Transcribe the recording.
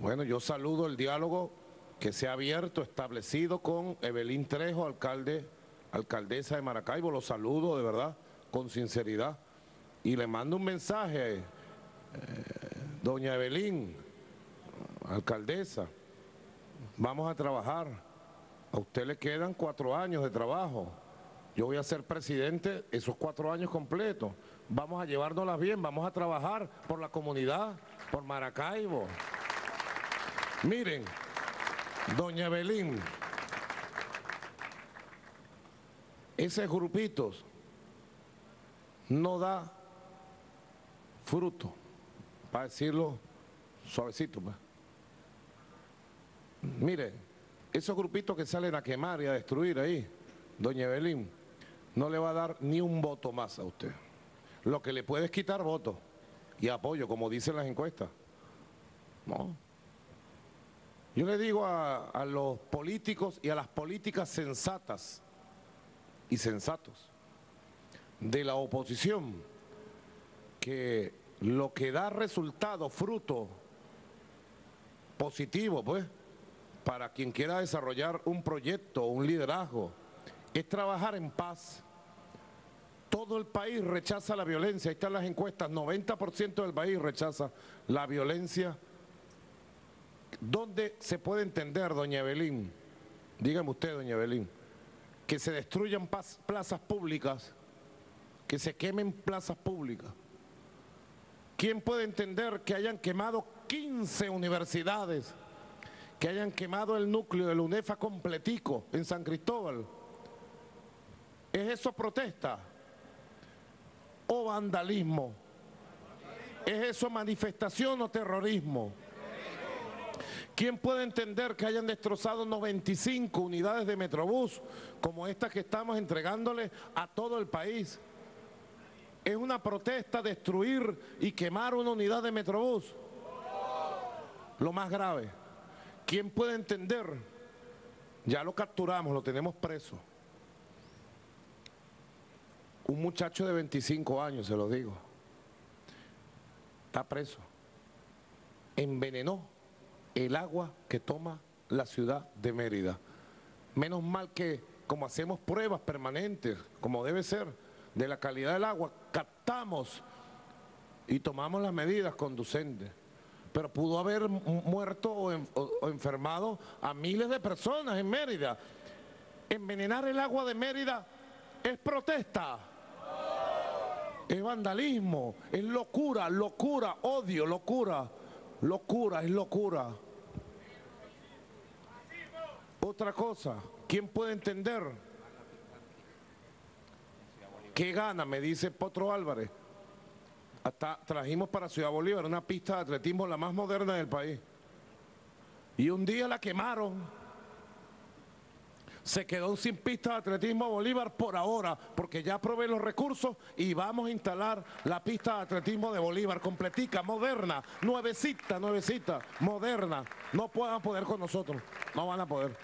Bueno, yo saludo el diálogo que se ha abierto, establecido con Evelyn Trejo, alcalde, alcaldesa de Maracaibo. Lo saludo de verdad, con sinceridad. Y le mando un mensaje, eh, doña Evelyn, alcaldesa, vamos a trabajar. A usted le quedan cuatro años de trabajo. Yo voy a ser presidente esos cuatro años completos. Vamos a llevárnoslas bien, vamos a trabajar por la comunidad, por Maracaibo. Miren, doña Belín, ese grupitos no da fruto, para decirlo suavecito. Pues. Mire, esos grupitos que salen a quemar y a destruir ahí, doña Evelyn, no le va a dar ni un voto más a usted. Lo que le puede es quitar votos y apoyo, como dicen las encuestas. No. Yo le digo a, los políticos y a las políticas sensatas y sensatos de la oposición que lo que da resultado, fruto positivo, pues, para quien quiera desarrollar un proyecto, un liderazgo, es trabajar en paz. Todo el país rechaza la violencia, ahí están las encuestas, 90% del país rechaza la violencia ¿Dónde se puede entender, doña Evelyn, dígame usted, doña Evelyn, que se destruyan plazas públicas, que se quemen plazas públicas? ¿Quién puede entender que hayan quemado 15 universidades, que hayan quemado el núcleo del UNEFA completico en San Cristóbal? ¿Es eso protesta o vandalismo? ¿Es eso manifestación o terrorismo? ¿Quién puede entender que hayan destrozado 95 unidades de Metrobús como estas que estamos entregándole a todo el país? Es una protesta destruir y quemar una unidad de Metrobús. Lo más grave. ¿Quién puede entender? Ya lo capturamos, lo tenemos preso. Un muchacho de 25 años, se lo digo. Está preso. Envenenó el agua que toma la ciudad de Mérida. Menos mal que como hacemos pruebas permanentes, como debe ser, de la calidad del agua, captamos y tomamos las medidas conducentes. Pero pudo haber muerto o, enfermado a miles de personas en Mérida. Envenenar el agua de Mérida es protesta, es vandalismo, es locura, locura, odio, locura. Locura, es locura. Otra cosa, ¿quién puede entender? ¿Qué gana? Me dice Potro Álvarez. Hasta trajimos para Ciudad Bolívar una pista de atletismo la más moderna del país. Y un día la quemaron se quedó sin pista de atletismo Bolívar por ahora, porque ya probé los recursos y vamos a instalar la pista de atletismo de Bolívar, completica, moderna, nuevecita, nuevecita, moderna. No puedan poder con nosotros, no van a poder.